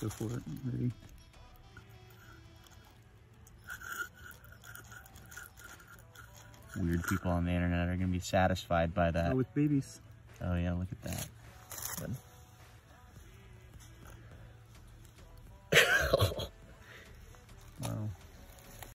Go for it, Ready? Weird people on the internet are gonna be satisfied by that. Oh, with babies. Oh yeah, look at that.